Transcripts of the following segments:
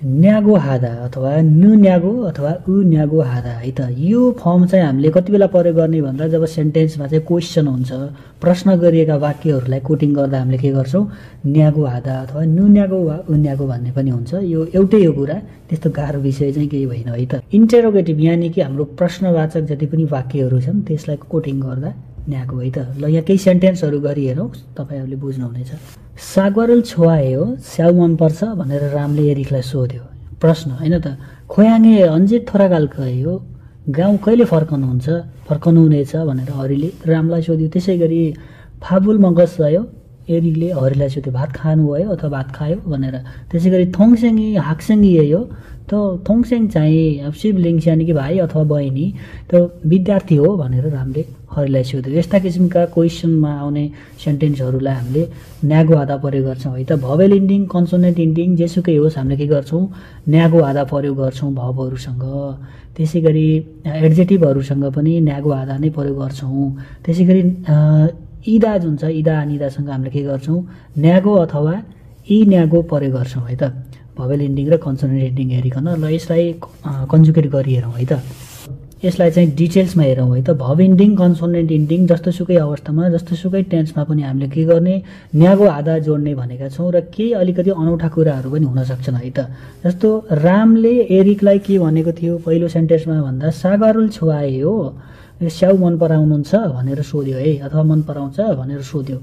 न्यागो हादा अथवा नु न्यागो अथवा उ न्यागो हादा है त? यो फर्म चाहिँ हामीले कति बेला प्रयोग गर्ने भन्दा जब सेन्टेन्समा चाहिँ क्वेसन हुन्छ प्रश्न गरिएका वाक्यहरूलाई कोटिङ गर्दा हामीले के गर्छौँ? न्यागो हादा अथवा नु न्यागो वा उ न्यागो भन्ने पनि हुन्छ। यो एउटै हो कुरा त्यस्तो गाह्रो विषय चाहिँ केही होइन है त? इन्टेरोगेटिभ यानि कि हाम्रो प्रश्नवाचक जति पनि वाक्यहरू छन् त्यसलाई कोटिङ गर्दा न्यागो है त? ल यहाँ केही सेन्टेन्सहरू गरी हेरौँ तपाईँहरूले बुझ्नुहुनेछ सागरल छोवाए हो स्याउ मनपर्छ भनेर रामले एरिकलाई सोध्यो। प्रश्न होइन त? खोयाङे अन्जे थोरागाल हो? गाउँ कहिले फर्कनुहुन्छ? फर्कनु हुनेछ भनेर हरिले रामलाई सोध्यो। त्यसै गरी फाबुल मगज गयो एरिकले हरिलाई सोध्यो भात खानुभयो अथवा भात खायो? भनेर। त्यसै गरी थोङसेङ्गी हाक्सेङ्गी हो त थोङसेङ चाहिँ अब सिबलिङ्स यानि कि भाइ अथवा बहिनी त विद्यार्थी हो भनेर रामले हरिलाई सोध्यो यस्ता किसिमका क्वेसनमा आउने सेन्टेन्सहरूलाई हामीले न्यागो आधा प्रयोग गर्छौँ है त? भवेल इन्डिङ कन्सोनेन्ट इन्डिङ जेसुकै होस् हामीले के गर्छौँ? न्यागो आधा प्रयोग गर्छौँ भवहरूसँग। त्यसै गरी एड्जेटिभहरूसँग पनि न्यागो आधा नै प्रयोग गर्छौँ। त्यसै गरी इदा जुन छ इदा अनिदासँग हामीले के गर्छौँ? न्यागो अथवा इ न्यागो प्रयोग गर्छौँ है त? भवेल इन्डिङ र कन्सोनेन्ट इन्डिङ हेरिकन ल यसलाई कन्जुकेट गरिहेरौँ है त? यसलाई चाहिँ डिटेल्समा हेरौँ है त। भव इन्डिङ कन्सोनेन्ट इन्डिङ जस्तोसुकै अवस्थामा जस्तोसुकै टेन्समा पनि हामीले के गर्ने न्यागो आधा जोड्ने भनेका छौँ र केही अलिकति अनौठा कुराहरू पनि हुन सक्छन् है त। जस्तो रामले एरिकलाई के भनेको थियो? पहिलो सेन्टेन्समा भन्दा सागरुल छुवाए हो। स्याउ मन पराउनुहुन्छ भनेर सोध्यो है अथवा मन पराउँछ भनेर सोध्यो।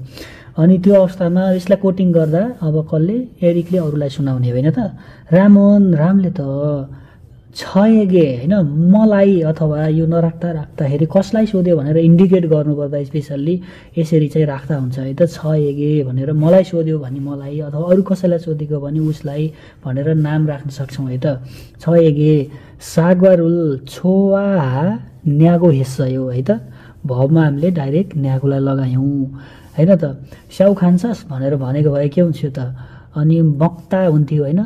अनि त्यो अवस्थामा यसलाई कोटिङ गर्दा अब कसले? एरिकले अरूलाई सुनाउने होइन त। रामन रामले त छएगे होइन? मलाई अथवा यो नराख्दा राख्दाखेरि कसलाई सोध्यो भनेर इन्डिकेट गर्नुपर्दा स्पेसल्ली यसरी चाहिँ राख्दा हुन्छ है त? छएगे भनेर मलाई सोध्यो भने मलाई अथवा अरू कसैलाई सोधेको भने उसलाई भनेर नाम राख्न सक्छौँ है त? छएगे सागरुल छोवा न्यागो हेस्सयो है त? भवमा हामीले डाइरेक्ट न्यागोलाई लगायौँ होइन त? स्याउ खान्छस् भनेर भनेको भए के हुन्थ्यो त? अनि मक्ता हुन्थ्यो होइन?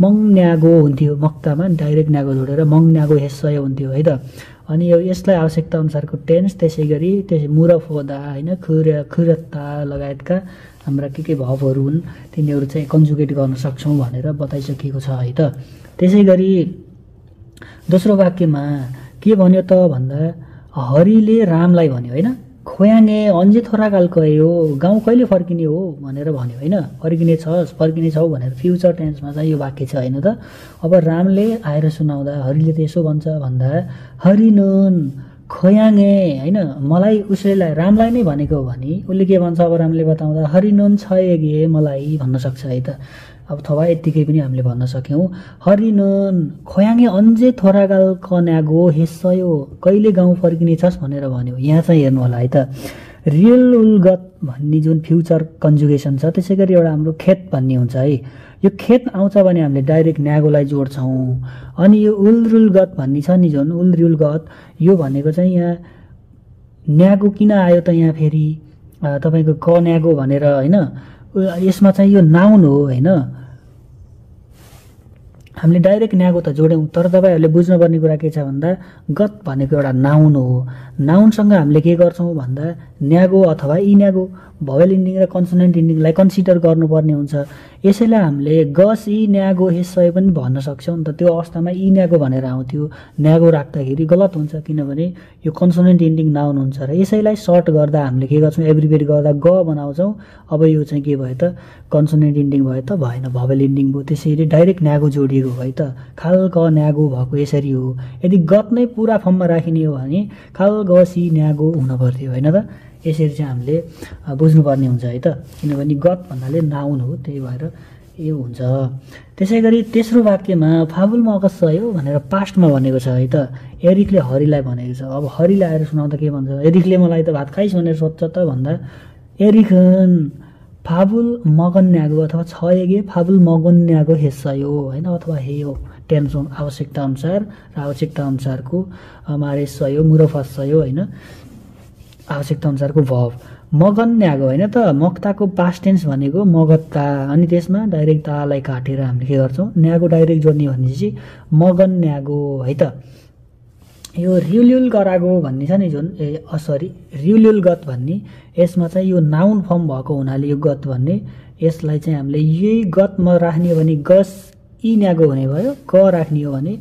मङ न्यागो हुन्थ्यो मक्तामा डाइरेक्ट न्यागो जोडेर मङ न्यागो हेसय हुन्थ्यो है त? अनि यो यसलाई आवश्यकता अनुसारको टेन्स त्यसै गरी त्यसै मुरफोदा होइन खुर खुरत्ता लगायतका हाम्रा के के भावहरू हुन् तिनीहरू चाहिँ कन्जुगेट गर्न सक्छौँ भनेर बताइसकिएको छ है त? त्यसै गरी दोस्रो वाक्यमा के भन्यो त भन्दा हरिले रामलाई भन्यो होइन? खोयाङे अन्जे थोराकाल हो गाउँ कहिले फर्किने हो? भनेर भन्यो होइन? फर्किने छस् फर्किने छौ भनेर। फ्युचर टेन्समा चाहिँ यो वाक्य छ होइन त? अब रामले आएर सुनाउँदा हरिले त यसो भन्छ भन्दा हरिनुन खोयाङे होइन? मलाई उसैलाई रामलाई नै भनेको हो भने। उसले के भन्छ अब रामले बताउँदा हरिनुन छ गे मलाई भन्न सक्छ है त? अथवा यत्तिकै पनि हामीले भन्न सक्यौँ हरिनन खोयाङे अन्जे थोरागाल कन्यागो हेसयो कहिले गाउँ फर्किने छस् भनेर भन्यो। यहाँ चाहिँ हेर्नु होला है त। रियल उलगत भन्ने जुन फ्युचर कन्जुगेसन छ त्यसै गरी एउटा हाम्रो खेत भन्ने हुन्छ है। यो खेत आउँछ भने हामीले डाइरेक्ट न्यागोलाई जोड्छौँ। अनि यो उलरुलगत भन्ने छ नि जुन उलरुलगत। यो भनेको चाहिँ यहाँ न्यागो किन आयो त यहाँ फेरि? तपाईँको न्यागो भनेर होइन? यसमा चाहिँ यो नाउन हो होइन? हामीले डाइरेक्ट न्यागो त जोड्यौँ तर तपाईँहरूले बुझ्नुपर्ने कुरा के छ भन्दा गत भनेको एउटा नाउन हो। नाउनसँग हामीले के गर्छौँ भन्दा न्यागो अथवा इ न्यागो भवेल इन्डिङ र कन्सोनेन्ट इन्डिङलाई कन्सिडर गर्नुपर्ने हुन्छ। यसैलाई हामीले गस इ न्यागो हेसय पनि भन्न सक्छौँ नि त। त्यो अवस्थामा इ न्यागो भनेर आउँथ्यो। न्यागो राख्दाखेरि गलत हुन्छ किनभने यो कन्सोनेन्ट इन्डिङ नाउन हुन्छ र यसैलाई सर्ट गर्दा हामीले के गर्छौँ एभ्रिवेट गर्दा ग बनाउँछौँ। अब यो चाहिँ के भयो त? कन्सोनेन्ट इन्डिङ भयो त? भएन। भवेल इन्डिङ भयो। त्यसरी डाइरेक्ट न्यागो जोडिएको भयो त। खाल न्यागो भएको यसरी हो। यदि गत नै पुरा फर्ममा राखिने हो भने खाल ग सी न्यागो हुन पर्थ्यो होइन त? यसरी चाहिँ हामीले बुझ्नुपर्ने हुन्छ है त। किनभने गत भन्नाले नाउन हो त्यही भएर यो हुन्छ। त्यसै गरी तेस्रो वाक्यमा फाबुल मगस हो भनेर पास्टमा भनेको छ है त। एरिकले हरिलाई भनेको छ। अब हरिलाई आएर सुनाउँदा के भन्छ? एरिकले मलाई त भात खाइस् भनेर सोध्छ त भन्दा एरिकन फाबुल मगन्यागो अथवा छ एगे फाबुल मगन्यागो हेस्सयो होइन अथवा हे हो टेन्सन आवश्यकता अनुसार र आवश्यकता अनुसारको मारे सयो मुरोफास होइन आवश्यकता अनुसारको भव। मगन न्यागो होइन त मक्ताको पास्ट टेन्स भनेको मगत्ता अनि त्यसमा डाइरेक्ट तालाई काटेर हामीले के गर्छौँ न्यागो डाइरेक्ट जोड्ने भनेपछि मगन न्यागो है त। यो रिउल्युल गरागो भन्ने छ नि जुन ए सरी रिउल्युल गत भन्ने यसमा चाहिँ यो नाउन फर्म भएको हुनाले यो गत भन्ने यसलाई चाहिँ हामीले यही गतमा राख्ने भने गस इ न्यागो हुने भयो क राख्ने हो भने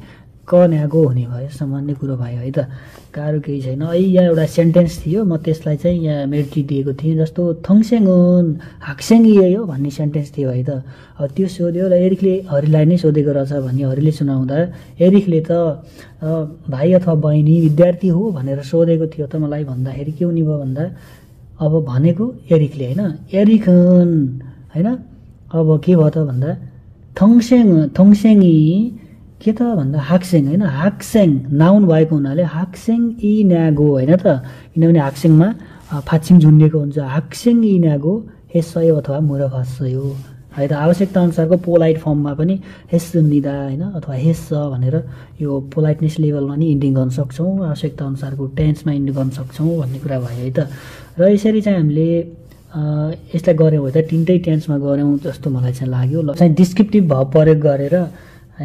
क न्यागो हुने भयो सामान्य कुरो भयो है त। गाह्रो केही छैन। है यहाँ एउटा सेन्टेन्स थियो म त्यसलाई चाहिँ यहाँ मेटिदिएको थिएँ जस्तो थङसेङ हाक्सेङ यही हो भन्ने सेन्टेन्स थियो है त। अब त्यो सोध्यो र एरिकले हरिलाई नै सोधेको रहेछ भन्ने हरिले सुनाउँदा एरिकले त भाइ अथवा बहिनी विद्यार्थी हो भनेर सोधेको थियो त मलाई भन्दाखेरि के हुने भयो भन्दा अब भनेको एरिकले होइन? एरिकन होइन? अब के भयो त भन्दा थङसेङ थङसेङी के त भन्दा हाक्सेङ होइन हाक्सेङ नाउन भएको हुनाले हाक्सेङ इ न्यागो होइन त? किनभने हाक्सेङमा फाक्सिङ झुन्डिएको हुन्छ। हाक्सेङ इ न्यागो हेसयो अथवा मुर भाषयो है त आवश्यकता अनुसारको पोलाइट फर्ममा पनि हेस निदा होइन अथवा हेस भनेर यो पोलाइटनेस लेभलमा नि इन्डिङ गर्न सक्छौँ। आवश्यकता अनुसारको टेन्समा इन्डिङ गर्न सक्छौँ भन्ने कुरा भयो है त। र यसरी चाहिँ हामीले यसलाई गऱ्यौँ है त तिनटै टेन्समा गऱ्यौँ जस्तो मलाई चाहिँ लाग्यो। ल चाहिँ डिस्क्रिप्टिभ भाव प्रयोग गरेर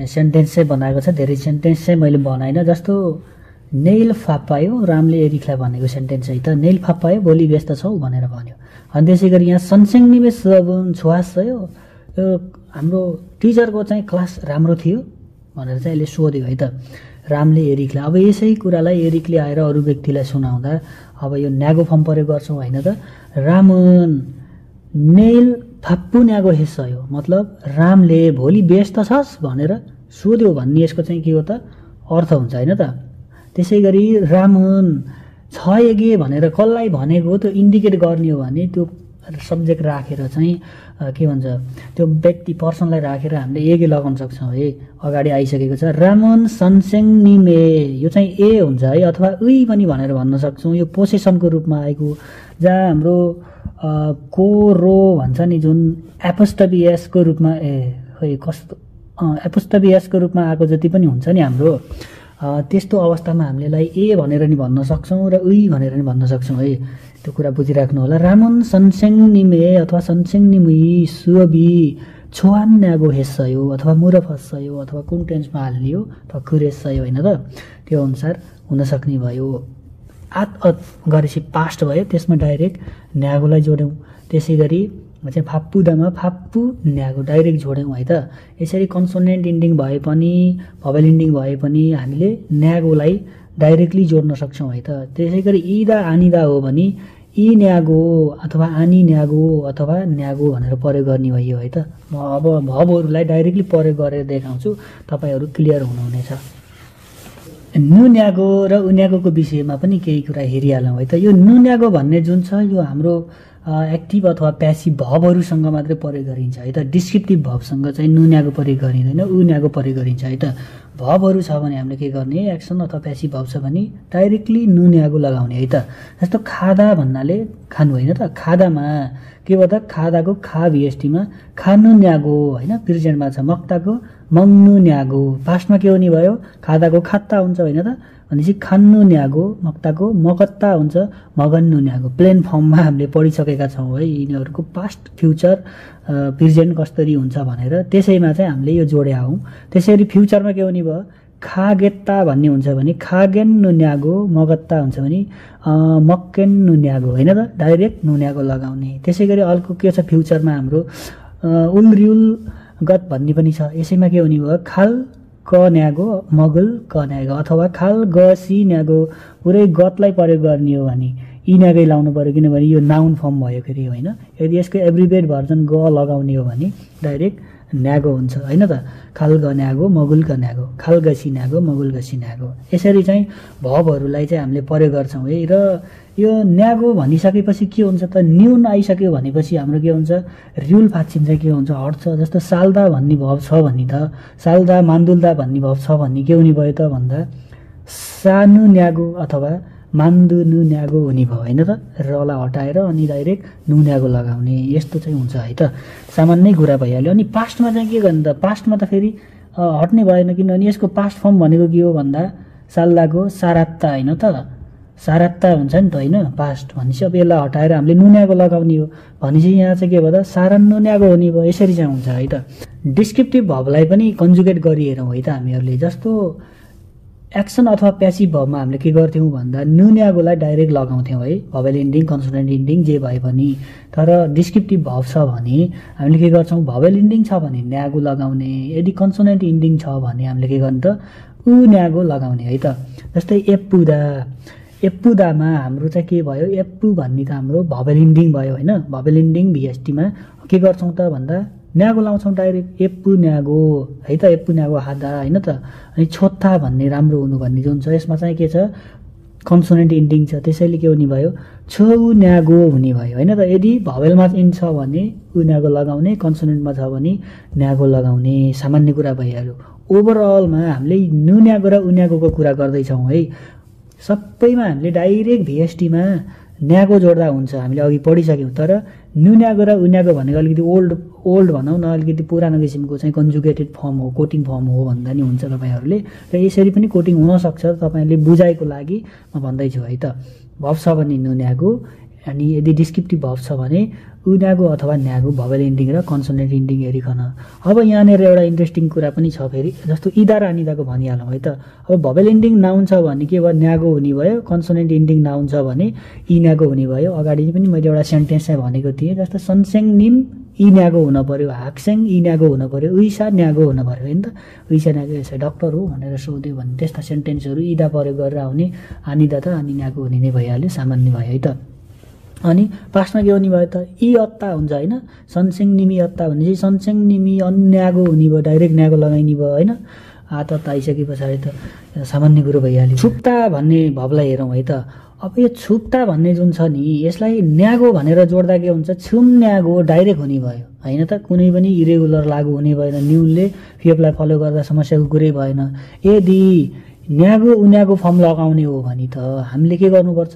सेन्टेन्स चाहिँ बनाएको छ धेरै सेन्टेन्स चाहिँ मैले बनाइनँ जस्तो नेल फापायो रामले एरिकलाई भनेको सेन्टेन्स है त नेल फापायो भोलि व्यस्त छौ भनेर भन्यो। अनि त्यसै गरी यहाँ सनसेङ निवेश छुवास यो हाम्रो टिचरको चाहिँ क्लास राम्रो थियो भनेर चाहिँ यसले सोध्यो है त। रामले एरिकलाई अब यसै कुरालाई एरिकले आएर अरू व्यक्तिलाई सुनाउँदा अब यो न्यागो फर्म प्रयोग गर्छौँ होइन त? रामन नेल फाप्पु न्यागो हेसयो मतलब रामले भोलि व्यस्त छस् भनेर सोध्यो भन्ने यसको चाहिँ के हो त? अर्थ हुन्छ होइन त? त्यसै गरी रामन छ एगे भनेर कसलाई भनेको त्यो इन्डिकेट गर्ने हो भने त्यो सब्जेक्ट राखेर चाहिँ के भन्छ त्यो व्यक्ति पर्सनलाई राखेर हामीले एगे लगाउन सक्छौँ? है अगाडि आइसकेको छ। रामन सनसेङ निमे। यो चाहिँ ए हुन्छ है? अथवा उही पनि भनेर भन्न सक्छौँ। यो पोसेसनको रूपमा आएको। जहाँ हाम्रो को रो भन्छ नि जुन एपोस्टबिएसको रूपमा ए खै कस्तो? एपोस्टबिएसको रूपमा आएको जति पनि हुन्छ नि हाम्रो त्यस्तो अवस्थामा हामीले यसलाई ए भनेर नि भन्न सक्छौँ र उही भनेर नि भन्न सक्छौँ है। त्यो कुरा बुझिराख्नु होला। रामन सनसेङ निमे अथवा सनसेङ निमुई सुबी छोवान न्यागो हेस्सयो अथवा मुर फस्सयो अथवा कुन टेन्समा हाल्ने हो अथवा कुरेस्सयो होइन त? त्यो अनुसार हुनसक्ने भयो। आत अत गरेपछि पास्ट भयो त्यसमा डाइरेक्ट न्यागोलाई जोड्यौँ। त्यसै गरी चाहिँ फाप्पुदामा फाप्पु न्यागो डाइरेक्ट जोड्यौँ है त। यसरी कन्सोनेन्ट इन्डिङ भए पनि भबल इन्डिङ भए पनि हामीले न्यागोलाई डाइरेक्टली जोड्न सक्छौँ है त। त्यसै गरी इदा आनिदा हो भने इ न्यागो अथवा आनी न्यागो अथवा न्यागो भनेर प्रयोग गर्ने भयो है त। म अब भबहरूलाई डाइरेक्टली प्रयोग गरेर देखाउँछु। तपाईँहरू क्लियर हुनुहुनेछ। नुन्यागो र उन्यागोको विषयमा पनि केही कुरा हेरिहालौँ है त। यो नुन्यागो भन्ने जुन छ यो हाम्रो एक्टिभ अथवा प्यासिभ भवहरूसँग मात्रै प्रयोग गरिन्छ है त। डिस्क्रिप्टिभ भवसँग चाहिँ नुन्यागो प्रयोग गरिँदैन उन्यागो प्रयोग गरिन्छ है त। भवहरू छ भने हामीले के गर्ने? एक्सन अथवा प्यासिभ भव छ भने डाइरेक्टली नुन्यागो लगाउने है त। जस्तो खादा भन्नाले खानु होइन त। खादामा के त? खादाको खा भिएसटीमा खानु न्यागो होइन? प्रिजेन्टमा छ मक्ताको मङ्नु न्यागो पास्टमा के हुने भयो खादाको खात्ता हुन्छ होइन त भनेपछि खान्नु न्यागो मक्ताको मगत्ता हुन्छ मगन्नु न्यागो प्लेन फर्ममा हामीले पढिसकेका छौँ है यिनीहरूको पास्ट फ्युचर प्रेजेन्ट कसरी हुन्छ भनेर त्यसैमा चाहिँ हामीले यो जोड्या हौँ त्यसरी फ्युचरमा के हुने भयो खागेत्ता भन्ने हुन्छ भने खागेन नुन्यागो मगत्ता हुन्छ भने मक्केन नुन्यागो होइन त डाइरेक्ट नुन्यागो लगाउने त्यसै गरी अर्को के छ फ्युचरमा हाम्रो उलरिउल गत भन्ने पनि छ। यसैमा के हुने भयो? खाल क न्यागो मगुल क न्यागो अथवा खाल ग सी न्यागो पुरै गतलाई प्रयोग गर्ने हो भने यी न्यागै लाउनु पऱ्यो किनभने यो नाउन फर्म भयो फेरि होइन? यदि यसको एभ्रिबेट भर्जन ग लगाउने हो भने डाइरेक्ट न्यागो हुन्छ। होइन त? खाल न्यागो मगुल ग न्यागो। खाल गसी न्यागो मगुल गसी न्यागो। यसरी चाहिँ भवहरूलाई चाहिँ हामीले प्रयोग गर्छौँ है। र यो न्यागो भनिसकेपछि के हुन्छ त? न्युन आइसक्यो भनेपछि हाम्रो के हुन्छ? रिउल चाहिँ के हुन्छ? हट्छ। जस्तो साल्दा भन्ने भाव छ भने त। साल्दा मान्दुल्दा भन्ने भाव छ भन्ने के हुने भयो त भन्दा? सानो न्यागो अथवा मान्दु नु न्यागो हुने भयो होइन त? रलाई हटाएर अनि डाइरेक्ट नु न्यागो लगाउने यस्तो चाहिँ हुन्छ है त? सामान्य कुरा भइहाल्यो। अनि पास्टमा चाहिँ के गर्नु त? पास्टमा त फेरि हट्ने भएन किनभने यसको पास्ट फर्म भनेको के हो भन्दा साल्दाको सारात्ता होइन त? सारात्ता हुन्छ नि त होइन? पास्ट भनेपछि अब यसलाई हटाएर हामीले नुन्यागो लगाउने हो। भनेपछि यहाँ चाहिँ के भयो त? सारा नुन्यागो हुने भयो। यसरी चाहिँ हुन्छ है त? डिस्क्रिप्टिभ भवलाई पनि कन्जुगेट गरिहेरौँ है त हामीहरूले। जस्तो एक्सन अथवा प्यासिभ भबमा हामीले के गर्थ्यौँ भन्दा न्यागोलाई डाइरेक्ट लगाउँथ्यौँ है। भवेल इन्डिङ कन्सोनेन्ट इन्डिङ जे भए पनि। तर डिस्क्रिप्टिभ भब छ भने हामीले के गर्छौँ? भवेल इन्डिङ छ भने न्यागो लगाउने। यदि कन्सोनेन्ट इन्डिङ छ भने हामीले के गर्ने त? ऊ न्यागो लगाउने है त। जस्तै एप्पुदा। एप्पुदामा हाम्रो चाहिँ के भयो? एप्पु भन्ने त हाम्रो भवेल इन्डिङ भयो होइन? भवेल इन्डिङ भिएसटीमा के गर्छौँ त भन्दा? न्यागो लाउँछौँ डाइरेक्ट। एप्पु न्यागो। है त एप्पु न्यागो हादा होइन त? अनि छोत्ता भन्ने राम्रो हुनु भन्ने जुन छ यसमा चाहिँ के छ? कन्सोनेन्ट इन्डिङ छ त्यसैले के हुने भयो? छो न्यागो हुने भयो होइन त? यदि भवेलमा इन छ भने उ न्यागो लगाउने कन्सोनेन्टमा छ भने न्यागो लगाउने सामान्य कुरा भइहाल्यो। ओभरअलमा हामीले नुन्यागो र उन्यागोको कुरा गर्दैछौँ है। सबैमा हामीले डाइरेक्ट भिएसटीमा न्यागो जोड्दा हुन्छ हामीले अघि पढिसक्यौँ तर न्युन्यागो र उन्यागो भनेको अलिकति ओल्ड ओल्ड भनौँ न अलिकति पुरानो किसिमको चाहिँ कन्जुगेटेड फर्म हो कोटिङ फर्म हो भन्दा नि हुन्छ तपाईँहरूले। र यसरी पनि कोटिङ हुनसक्छ तपाईँहरूले बुझाइको लागि म भन्दैछु है त। छ भने नुन्यागो अनि यदि डिस्क्रिप्टिभ भब छ भने उन्यागो अथवा न्यागो भवेल इन्डिङ र कन्सोनेन्ट इन्डिङ हेरिकन। अब यहाँनिर एउटा इन्ट्रेस्टिङ कुरा पनि छ फेरि जस्तो इदा र अनिदाको भनिहालौँ है त। अब भवेल इन्डिङ नाउन भने के भयो? न्यागो हुने भयो कन्सोनेन्ट इन्डिङ नाउन छ भने इन्यागो हुने भयो। अगाडि पनि मैले एउटा सेन्टेन्स चाहिँ भनेको थिएँ जस्तो सनसेङ निम इन्यागो हुन पऱ्यो हाक्सेङ इन्यागो हुन पऱ्यो उइसा न्यागो हुन पऱ्यो होइन त। उइसा न्यागो यसो डक्टर हो भनेर सोध्यो भने त्यस्ता सेन्टेन्सहरू इदा प्रयोग गरेर आउने। आनिदा त अनि न्यागो हुने नै भइहाल्यो सामान्य भयो है त। अनि पास्टमा के हुने भयो त इ अत्ता हुन्छ होइन। सनसेङ निमी अत्ता भने चाहिँ सनसेङ निमी अन्यागो हुने भयो डाइरेक्ट न्यागो लगाइने भयो होइन। हात अत्ता आइसके पछाडि त सामान्य कुरो भइहाल्यो। छुप्ता भन्ने भवलाई हेरौँ है त। अब यो छुप्ता भन्ने जुन छ नि यसलाई न्यागो भनेर जोड्दा के हुन्छ? छुम न्यागो डाइरेक्ट हुने भयो होइन त? कुनै पनि इरेगुलर लागु हुने भएन न्युनले फिएफलाई फलो गर्दा समस्याको कुरै भएन। यदि न्यागो उन्यागो फर्म लगाउने हो भने त हामीले के गर्नुपर्छ?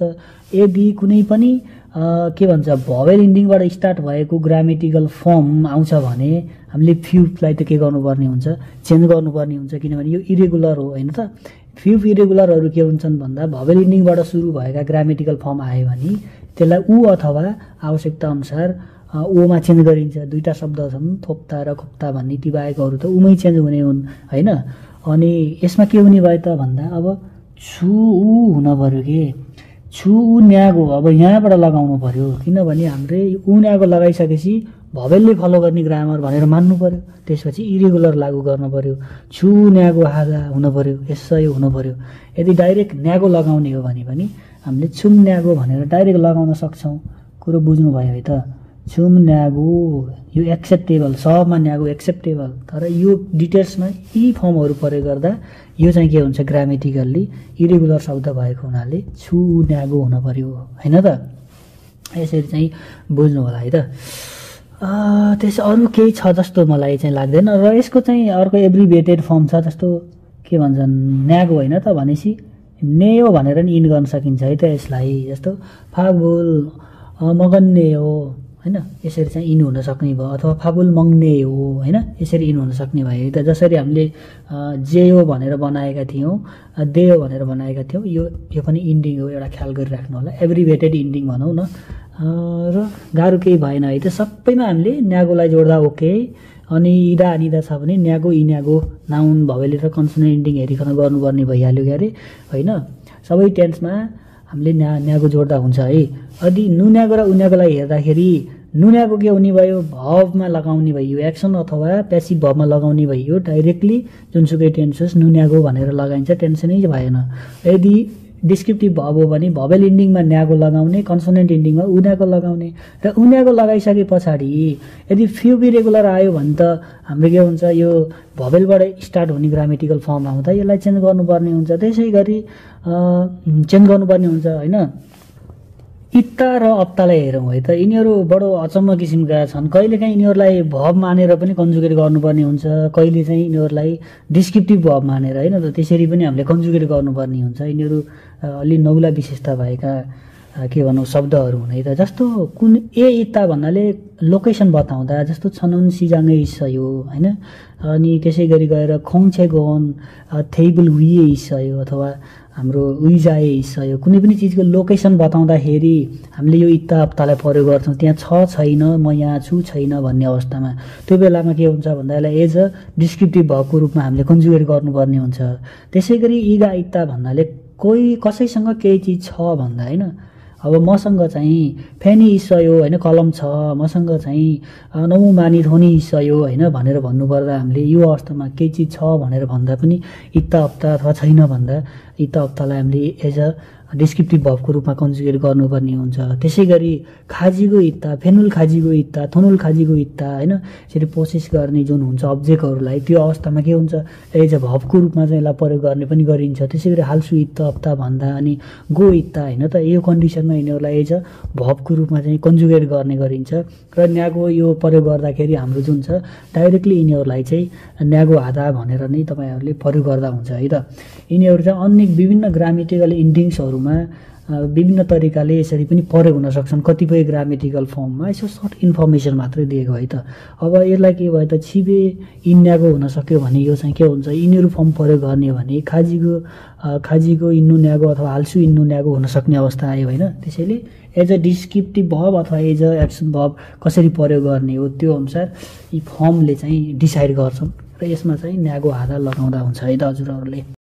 यदि कुनै पनि के भन्छ भवेल इन्डिङबाट स्टार्ट भएको ग्रामेटिकल फर्म आउँछ भने हामीले फ्युलाई त के गर्नुपर्ने हुन्छ चेन्ज गर्नुपर्ने हुन्छ किनभने यो इरेगुलर हो होइन त? फ्यु इरेगुलरहरू के हुन्छन् भन्दा भवेल इन्डिङबाट सुरु भएका ग्रामेटिकल फर्म आयो भने त्यसलाई ऊ अथवा आवश्यकता अनुसार ओमा चेन्ज गरिन्छ। दुईवटा शब्द छन् थोप्ता र खोप्ता भन्ने ती बाहेकहरू त उमै चेन्ज हुने हुन् होइन? अनि यसमा के हुने भयो त भन्दा अब छु ऊ हुन पऱ्यो कि? छु न्यागो अब यहाँबाट लगाउनु पऱ्यो किनभने हाम्रो उन्यागो लगाइसकेपछि भवेलले फलो गर्ने ग्रामर भनेर मान्नु पऱ्यो त्यसपछि इरेगुलर लागु गर्नु पऱ्यो छु न्यागो हागा हुनु पऱ्यो यसै हुनु पऱ्यो यदि डाइरेक्ट न्यागो लगाउने हो भने पनि हामीले छुम न्यागो भनेर डाइरेक्ट लगाउन सक्छौँ। कुरो बुझ्नुभयो है त? न्यागो यो एक्सेप्टेबल सबमा न्यागो एक्सेप्टेबल तर यो डिटेल्समा यी फर्महरू प्रयोग गर्दा यो चाहिँ के हुन्छ ग्रामेटिकल्ली इरेगुलर शब्द भएको हुनाले छु न्यागो हुन पऱ्यो होइन त? यसरी चाहिँ बुझ्नु होला है त। त्यस अरू केही छ जस्तो मलाई चाहिँ लाग्दैन र यसको चाहिँ अर्को एब्रिभिएटेड फर्म छ जस्तो के भन्छन् न्यागो होइन त भनेपछि? नेयो भनेर नि इन गर्न सकिन्छ है त यसलाई जस्तो फागुल मगन्ने हो होइन? यसरी चाहिँ इन हुन सक्ने भयो अथवा फाबुल मङ्ने हो होइन? यसरी इन हुन सक्ने भयो। त जसरी हामीले जेयो भनेर बनाएका थियौँ देयो भनेर बनाएका थियौँ यो यो पनि इन्डिङ हो एउटा ख्याल गरिराख्नु होला। एब्रिभेटेड इन्डिङ भनौँ न। र गाह्रो केही भएन है त। सबैमा हामीले न्यागोलाई जोड्दा ओके अनि इदा अनिदा छ भने न्यागो इन्यागो नाउन भवेली र कन्सोनेन्ट इन्डिङ हेरिकन गर्नुपर्ने भइहाल्यो क्यारे होइन? सबै टेन्समा हामीले न्या न्यागो जोड्दा हुन्छ है। यदि नुन्यागो र उन्यागोलाई हेर्दाखेरि नुन्यागो के हुने भयो? भवमा लगाउने भयो एक्सन अथवा प्यासिभ भवमा लगाउने भयो डाइरेक्टली जुनसुकै टेन्स होस् नुन्यागो भनेर लगाइन्छ टेन्सनै भएन। यदि डिस्क्रिप्टिभ भव हो भने भवेल इन्डिङमा न्यागो लगाउने कन्सोनेन्ट इन्डिङमा उन्यागो लगाउने र उन्यागो लगाइसके पछाडि यदि फ्यु बी रेगुलर आयो भने त हाम्रो के हुन्छ यो भवेलबाट स्टार्ट हुने ग्रामेटिकल फर्म आउँदा यसलाई चेन्ज गर्नुपर्ने हुन्छ। त्यसै गरी चेन्ज गर्नुपर्ने हुन्छ होइन? इत्ता र अत्तालाई हेरौँ है त। यिनीहरू बडो अचम्म किसिमका छन्। कहिलेकाहीँ यिनीहरूलाई भव मानेर पनि कन्जुगेट गर्नुपर्ने हुन्छ। कहिले चाहिँ यिनीहरूलाई डिस्क्रिप्टिभ भव मानेर होइन त? त्यसरी पनि हामीले कन्जुगेट गर्नुपर्ने हुन्छ। यिनीहरू अलि नौला विशेषता भएका के भनौँ शब्दहरू हुन् त? जस्तो कुन ए इत्ता भन्नाले लोकेसन बताउँदा जस्तो छनुन सिजाङै इस्सयो होइन? अनि त्यसै गरी गएर खोङछे गोन थेइबुल हुइए इस्सयो अथवा हाम्रो उइजाए हिस्सा यो कुनै पनि चिजको लोकेसन बताउँदाखेरि हामीले यो इत्ता हप्तालाई प्रयोग गर्छौँ। त्यहाँ छ छैन म यहाँ छु छैन भन्ने अवस्थामा। त्यो बेलामा के हुन्छ भन्दा यसलाई एज अ डिस्क्रिप्टिभ भएको रूपमा हामीले कन्जुगेट गर्नुपर्ने हुन्छ। त्यसै गरी इगा इत्ता भन्नाले कोही कसैसँग केही चिज छ भन्दा होइन? अब मसँग चाहिँ फेनी इस्सयो होइन कलम छ। मसँग चाहिँ नौ मानि धोनी इस्सयो होइन भनेर भन्नुपर्दा हामीले यो अवस्थामा केही चिज छ भनेर भन्दा पनि इत्ता हप्ता अथवा छैन भन्दा इत्ता हप्तालाई हामीले एज अ डिस्क्रिप्टिभ भबको रूपमा कन्जुगेट गर्नुपर्ने हुन्छ। त्यसै गरी खाजीको इत्ता फेनुल खाजीको इत्ता थनुल खाजीको इत्ता होइन? यसरी प्रोसेस गर्ने जुन हुन्छ अब्जेक्टहरूलाई त्यो अवस्थामा के हुन्छ? एज अ भबको रूपमा चाहिँ यसलाई प्रयोग गर्ने पनि गरिन्छ। त्यसै गरी हाल्सु इत्ता हप्ता भन्दा अनि गो इत्ता होइन त? यो कन्डिसनमा यिनीहरूलाई एज अ भबको रूपमा चाहिँ कन्जुगेट गर्ने गरिन्छ। र न्यागो यो प्रयोग गर्दाखेरि हाम्रो जुन छ डाइरेक्टली यिनीहरूलाई चाहिँ न्यागो आधा भनेर नै तपाईँहरूले प्रयोग गर्दा हुन्छ है त? यिनीहरू चाहिँ अन्य विभिन्न ग्रामेटिकल इन्डिङ्सहरू फर्महरूमा विभिन्न तरिकाले यसरी पनि प्रयोग हुन सक्छन्। कतिपय ग्रामेटिकल फर्ममा यसो सर्ट इन्फर्मेसन मात्रै दिएको है त। अब यसलाई के भयो त छिबे इन्याको हुन सक्यो भने यो चाहिँ के हुन्छ यिनीहरू फर्म प्रयोग गर्ने भने खाजीको खाजीको इन्नु न्यागो अथवा हाल्सु इन्नु न्यागो हुन सक्ने अवस्था आयो होइन। त्यसैले एज अ डिस्क्रिप्टिभ भब अथवा एज अ एक्सन भब कसरी प्रयोग गर्ने हो त्यो अनुसार यी फर्मले चाहिँ डिसाइड गर्छन् र यसमा चाहिँ न्यागो हारा लगाउँदा हुन्छ है त हजुरहरूले।